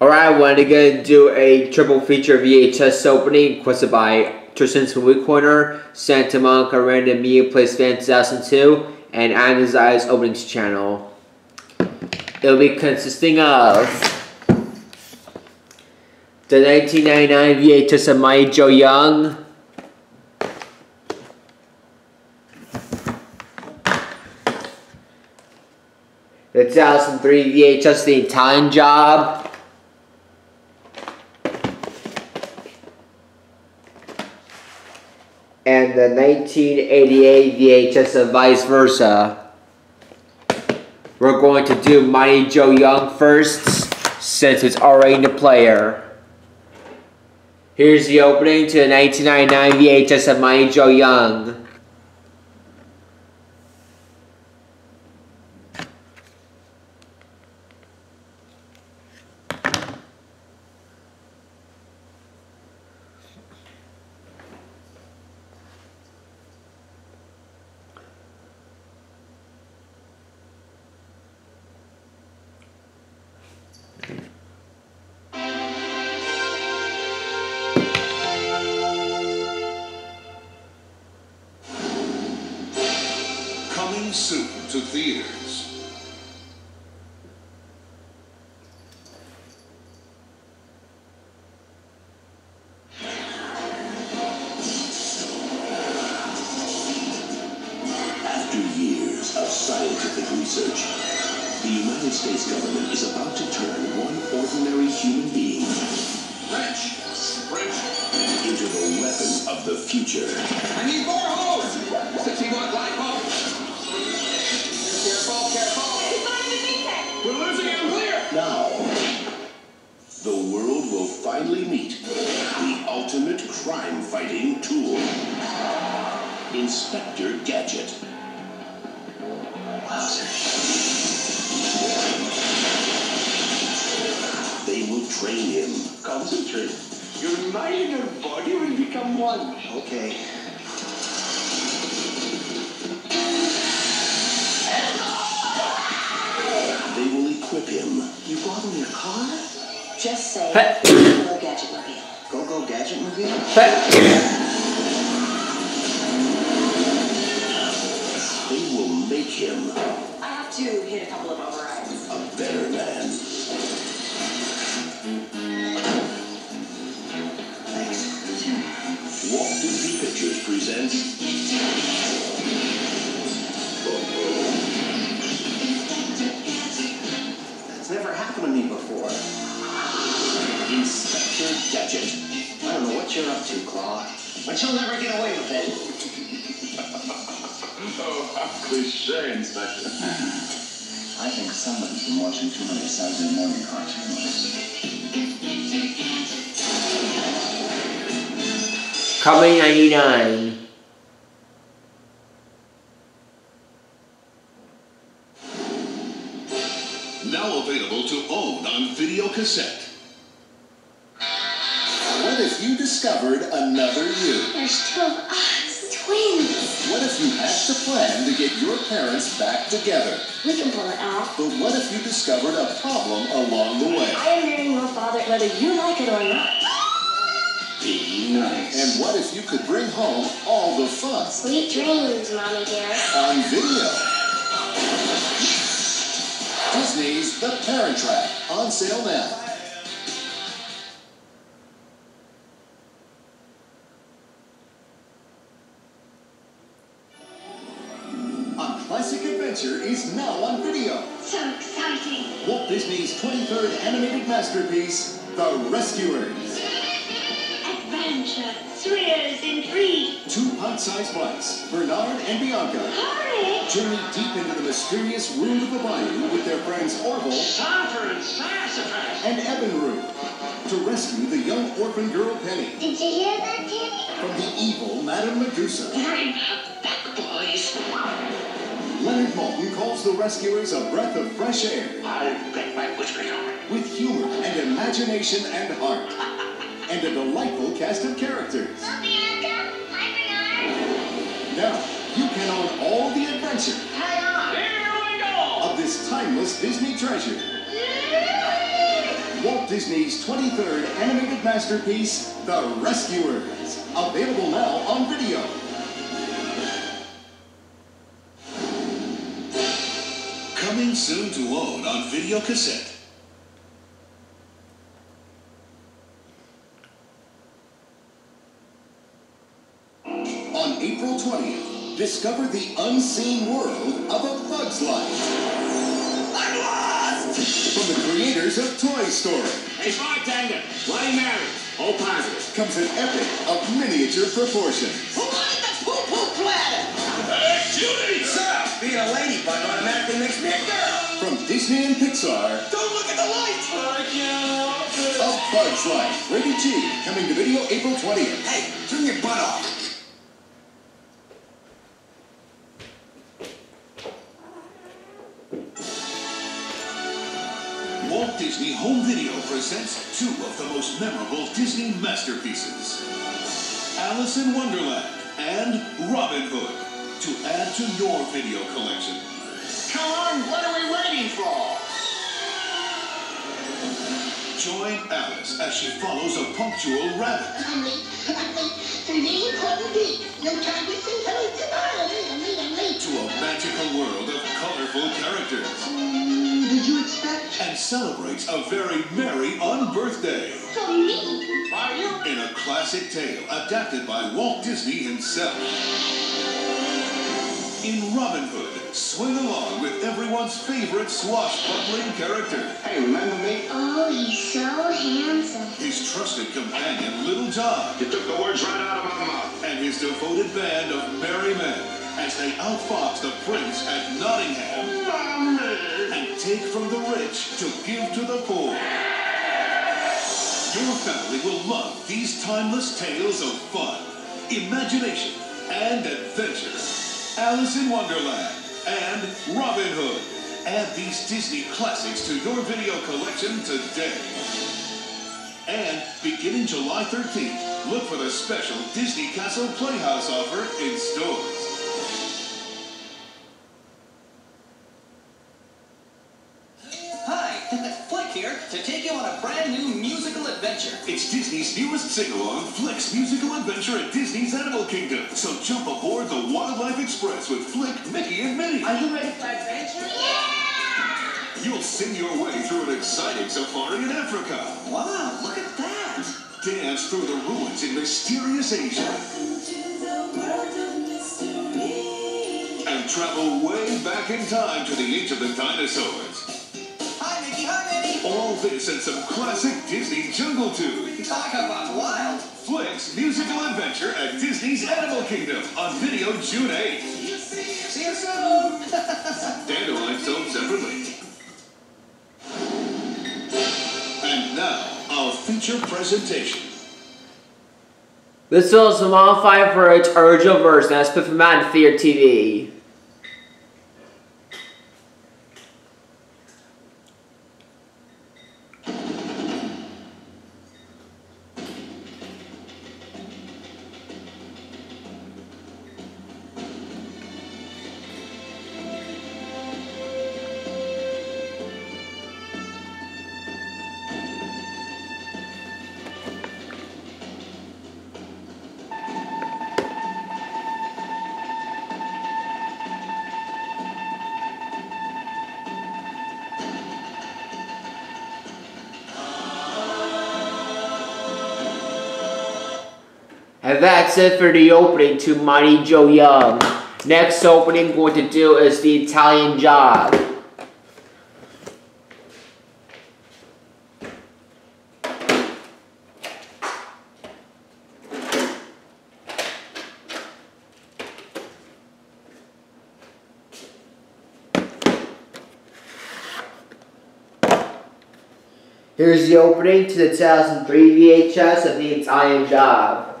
Alright, we're gonna do a triple feature VHS opening requested by Tristan's Movie Corner, Santa Monica Random Media Place Fan 2002, and Adam DeZayas' Openings channel. It'll be consisting of the 1999 VHS of Mighty Joe Young, the 2003 VHS The Italian Job, and the 1988 VHS of Vice Versa. We're going to do Mighty Joe Young first, since it's already in the player. Here's the opening to the 1999 VHS of Mighty Joe Young. Of scientific research, the United States government is about to turn one ordinary human being Wrench! Wrench! into the weapon of the future. I need more hose! 60 watt light bulb! Careful, careful! We're losing him clear! Now, the world will finally meet the ultimate crime fighting tool Inspector Gadget. They will train him. Concentrate. Your mind and your body will become one. Okay. They will equip him. You bought me a car? Just say Hey. Go Gadget Mobile. Go Go Gadget Mobile? They him I have to hit a couple of overrides. a better man. Cliche, Inspector. I think somebody's been watching too many Saturday morning cartoons. Coming 99. Now available to own on video cassette. Discovered a problem along the way? I am marrying your father whether you like it or not. Be nice. And what if you could bring home all the fun Sweet dreams, mommy dear. on video? Disney's The Parent Trap, on sale now. 23rd animated masterpiece, The Rescuers. Adventure, thrills, intrigue. Two pot-sized mice, Bernard and Bianca, Hurry. journey deep into the mysterious world of the bayou with their friends Orville Saffron and sassafras. and Evinrude to rescue the young orphan girl Penny Did you hear that, Timmy? from the evil Madame Medusa. Bring her back, boys. Leonard Maltin calls the rescuers a breath of fresh air I'll bet my whiskers on it. With humor and imagination and heart. And a delightful cast of characters. Bernard. Now, you can own all the adventure of this timeless Disney treasure. Walt Disney's 23rd animated masterpiece, The Rescuers. Available now on video. Coming soon to own on video cassette. Discover the unseen world of A Bug's Life. I'm lost! From the creators of Toy Story Hey, bartender, Bloody Mary, all positive. comes an epic of miniature proportions. Who wanted the poo-poo platter? Hey, Judy! Sir, being a ladybug automatically makes me a girl. From Disney and Pixar, Don't look at the lights. I can't help it. A Bug's Life, rated G, coming to video April 20th. Hey, turn your butt off. Two of the most memorable Disney masterpieces Alice in Wonderland and Robin Hood to add to your video collection. Come on, what are we waiting for? Join Alice as she follows a punctual rabbit I'm late. I'm late. Important date. No time to say hello to Mom. I'm late. I'm late. to a magical world of colorful characters mm. Did you expect? and celebrates a very merry unbirthday For me. Are you? in a classic tale adapted by Walt Disney himself. In Robin Hood, swing along with everyone's favorite swashbuckling character, Hey, remember me? Oh, he's so handsome. his trusted companion Little John, You took the words right out of my mouth. and his devoted band of merry men as they outfox the prince at Nottingham Mommy! Take from the rich to give to the poor. Your family will love these timeless tales of fun, imagination, and adventure. Alice in Wonderland and Robin Hood. Add these Disney classics to your video collection today. And beginning July 13th, look for the special Disney Castle Playhouse offer in stores. Brand new musical adventure. It's Disney's newest sing-along, Flik's musical adventure at Disney's Animal Kingdom. So jump aboard the Wildlife Express with Flik, Mickey, and Minnie. Are you ready for adventure? Yeah! You'll sing your way through an exciting safari in Africa. Wow, look at that. Dance through the ruins in mysterious Asia. And travel way back in time to the age of the dinosaurs. All this and some classic Disney jungle tunes. Talk about wild. Flik's musical adventure at Disney's Animal Kingdom on video June 8th. See you soon. Dandelions sold separately. And now, our feature presentation. This was a modified for its original version as put from Mad Theater TV. And that's it for the opening to Mighty Joe Young. Next opening going to do is the Italian Job. Here's the opening to the 2003 VHS of the Italian Job.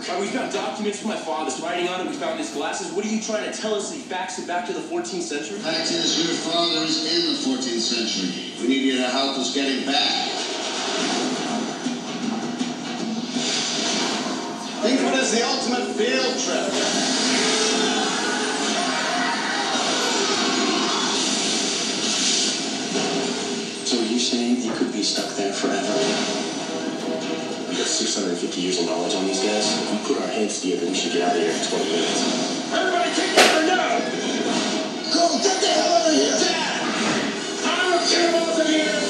Made? Right, we've got documents from my father's writing on it. We found his glasses. What are you trying to tell us that he backs it back to the 14th century? Fact is, your father is in the 14th century. We need you to help us get him back. Think of it as the ultimate field trip. So are you saying he could be stuck there forever? Got 650 years of knowledge on these guys. If we put our heads together, we should get out of here in 20 minutes. Everybody take cover now! Go, get the hell out of here! Dad! I'm a cannibals in here!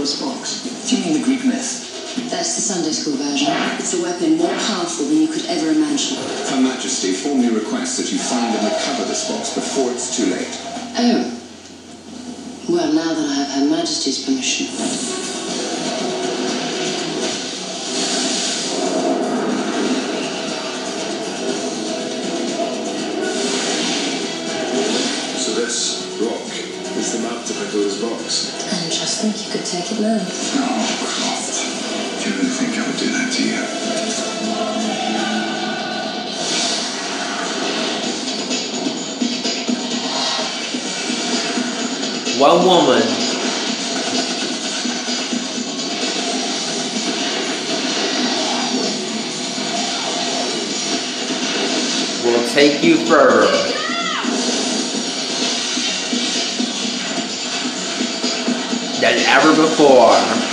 Pandora's box. Do you mean the Greek myth? That's the Sunday school version. It's a weapon more powerful than you could ever imagine. Her Majesty formally requests that you find and recover this box before it's too late. Oh. Well, now that I have Her Majesty's permission. Now. Oh, Croft. You really think I would do that to you? One woman. Will take you further than ever before.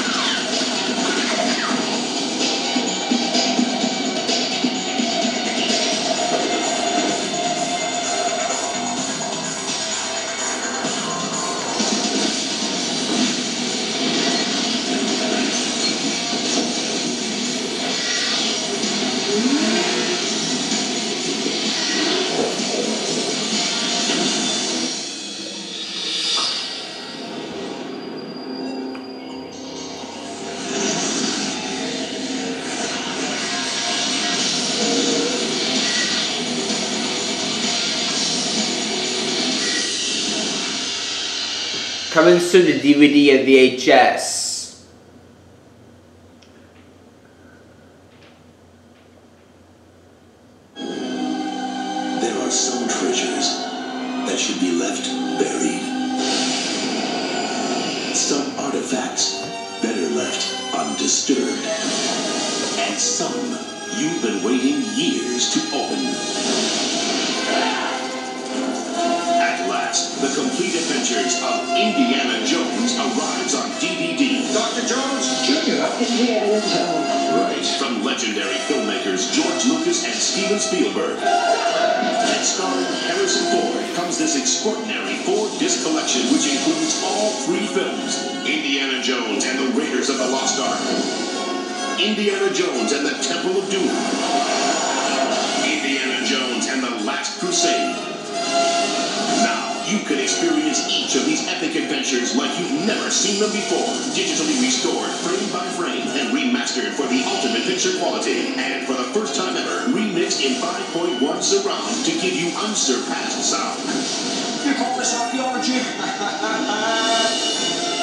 Coming soon to DVD and VHS. Spielberg. And starring Harrison Ford comes this extraordinary four-disc collection which includes all three films. Indiana Jones and the Raiders of the Lost Ark. Indiana Jones and the Temple of Doom. Indiana Jones and the Last Crusade. Now, you can experience each of these epic adventures like you've never seen them before. Digitally restored, frame by frame, and remastered for the ultimate picture quality. And for the first time ever, remixed in 5.1 surround to give you unsurpassed sound. You call this archaeology?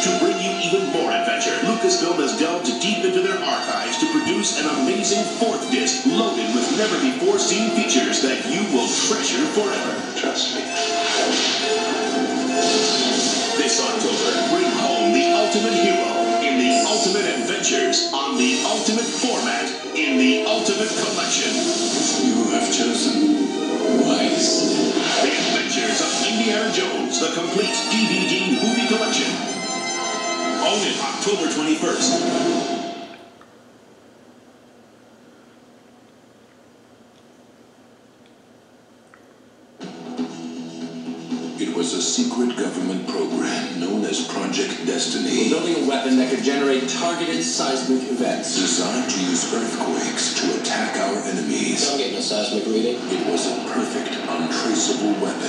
to bring you even more adventure, Lucasfilm has delved deep into their archives to produce an amazing fourth disc loaded with never before seen features that you will treasure forever. Trust me. Ultimate hero in the ultimate adventures on the ultimate format in the ultimate collection. You have chosen wisely. The Adventures of Indiana Jones, the complete DVD movie collection. Own it October 21st.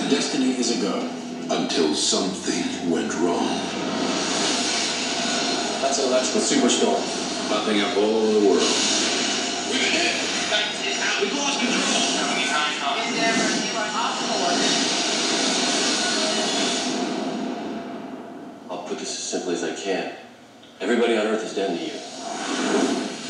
Destiny is a go. Until something went wrong. That's an electrical superstorm. Popping up all over the world. We did! That's it. Now we've lost control. I'll put this as simply as I can. Everybody on Earth is dead to you.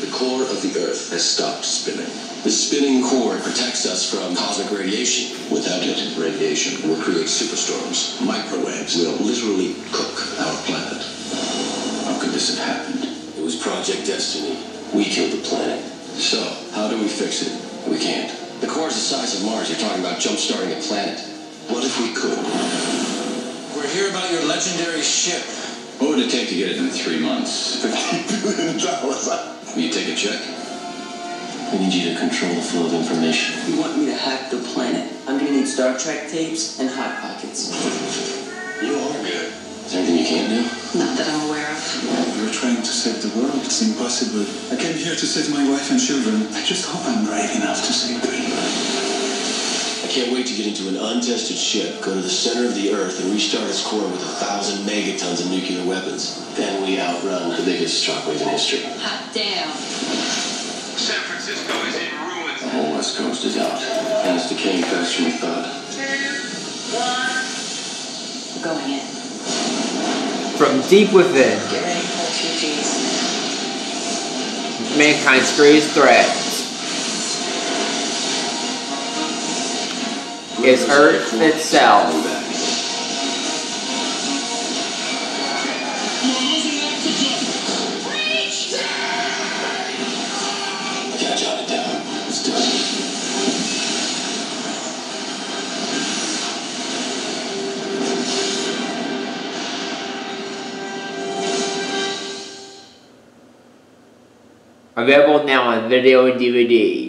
The core of the Earth has stopped spinning. The spinning core protects us from cosmic radiation. Without it, radiation will create superstorms. Microwaves will literally cook our planet. How could this have happened? It was Project Destiny. We killed the planet. So, how do we fix it? We can't. The core is the size of Mars. You're talking about jump-starting a planet. What if we could? We're here about your legendary ship. What would it take to get it in three months? $50 billion. Will you take a check? We need you to control the flow of information. You want me to hack the planet? I'm gonna need Star Trek tapes and Hot Pockets. You are good. Is there anything you can't do? Not that I'm aware of. You're trying to save the world. It's impossible. I came here to save my wife and children. I just hope I'm brave enough to save three. I can't wait to get into an untested ship, go to the center of the Earth, and restart its core with a thousand megatons of nuclear weapons. Then we outrun the biggest shockwave in history. Hot damn. San Francisco is in ruins. The whole West Coast is out, and it's decaying faster than we thought. We're going in. From deep within, Get ready for refugees. mankind's greatest threat is Earth itself. Available now on video and DVD.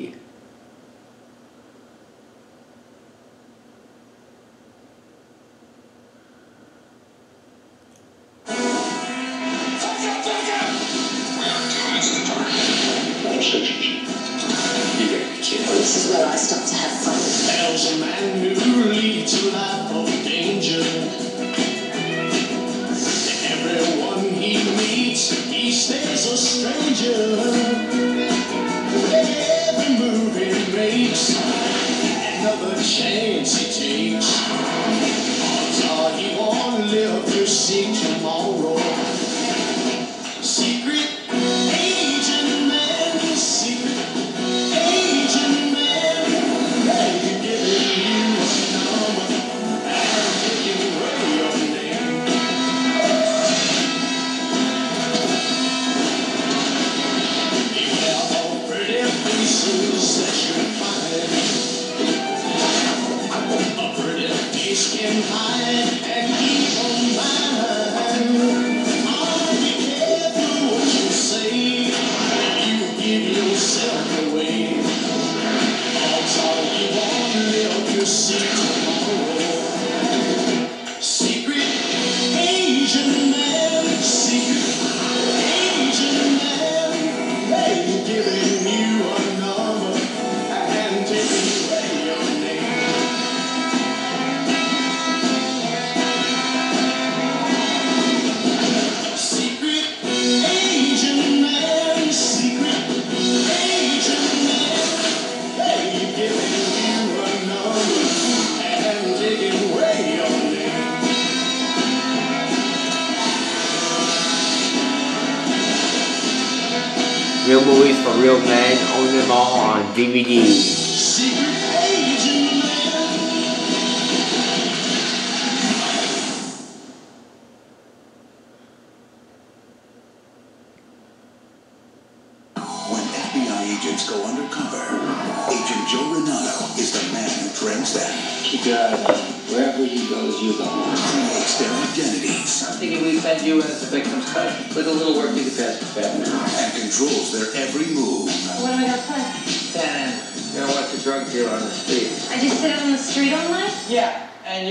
Movies for real men, own them all on DVD.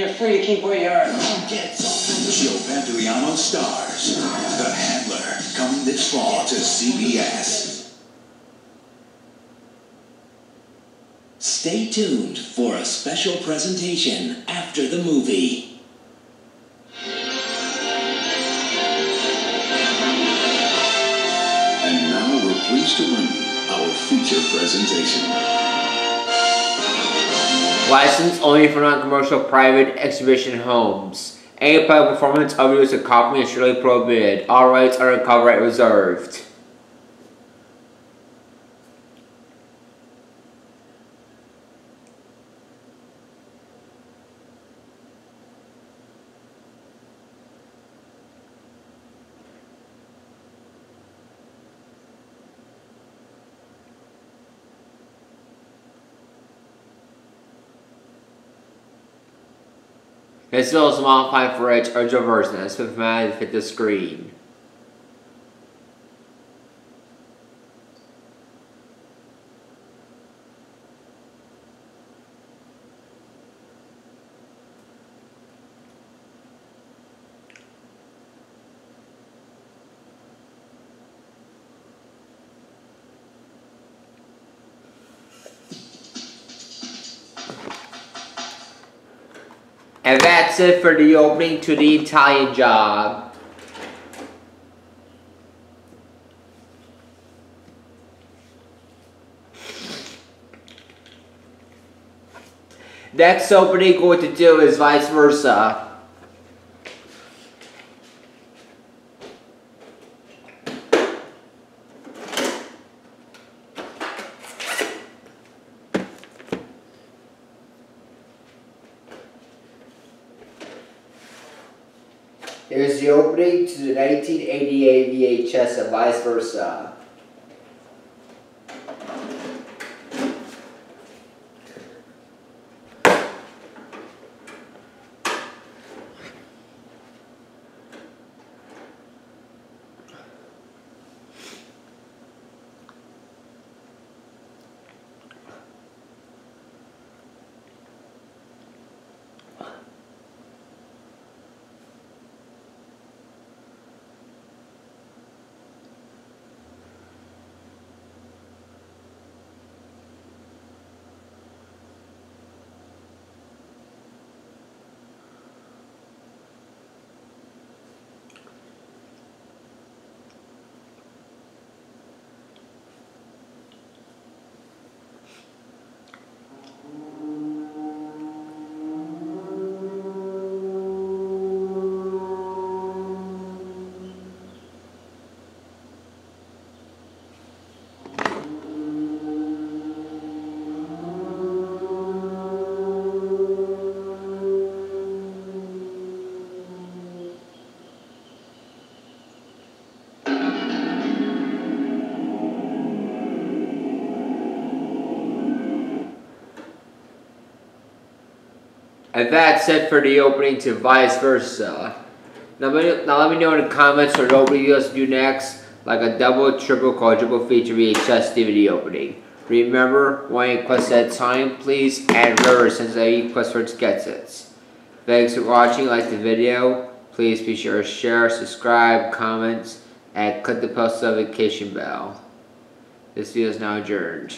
You're free to keep where you are. Joe Pantoliano stars. The Handler, coming this fall to CBS. Stay tuned for a special presentation after the movie. And now we're pleased to bring you our feature presentation. Licensed only for non-commercial private exhibition homes. Any public performance of is a copy and strictly prohibited. All rights are copyright reserved. It's still a small font for its original version, as if to fit the screen. That's it for the opening to the Italian job. Next opening going to do is vice versa. Here's the opening to the 1988 and vice versa. And that's it for the opening to vice versa. Now, let me- now let me know in the comments what opening you guys do next, like a double, triple, quadruple feature VHS DVD opening. Remember, one quest at a time, please add remember since I quest first gets it. Thanks for watching, like the video, please be sure to share, subscribe, comment, and click the post notification bell. This video is now adjourned.